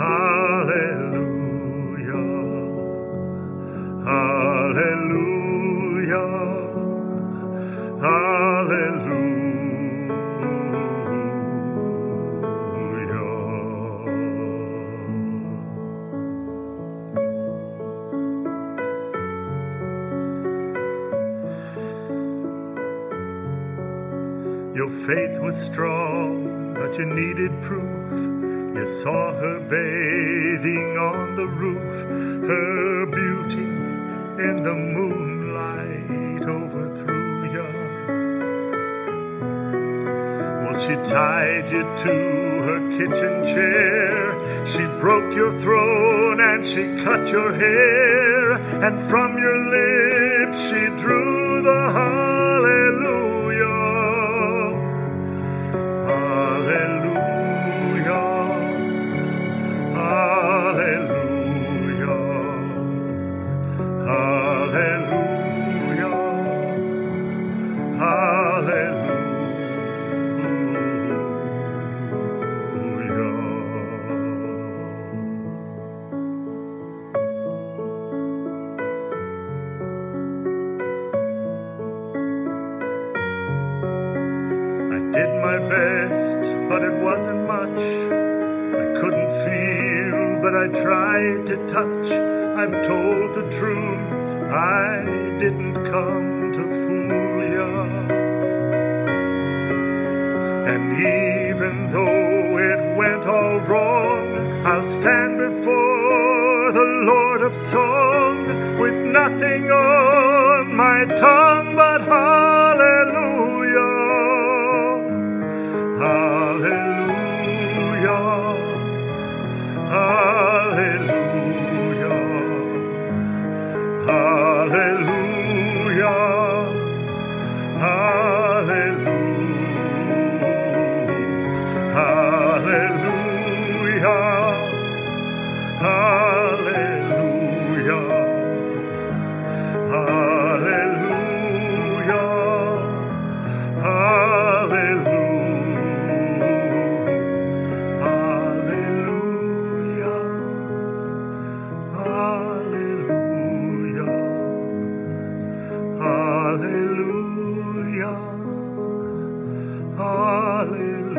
Hallelujah. Hallelujah. Hallelujah. Your faith was strong, but you needed proof. You saw her bathing on the roof, her beauty in the moonlight overthrew you. Well, she tied you to her kitchen chair. She broke your throne and she cut your hair. And from your lips she drew the hallelujah. My best, but it wasn't much. I couldn't feel, but I tried to touch. I've told the truth, I didn't come to fool ya. And even though it went all wrong, I'll stand before the Lord of Song with nothing on my tongue but hallelujah. Hallelujah.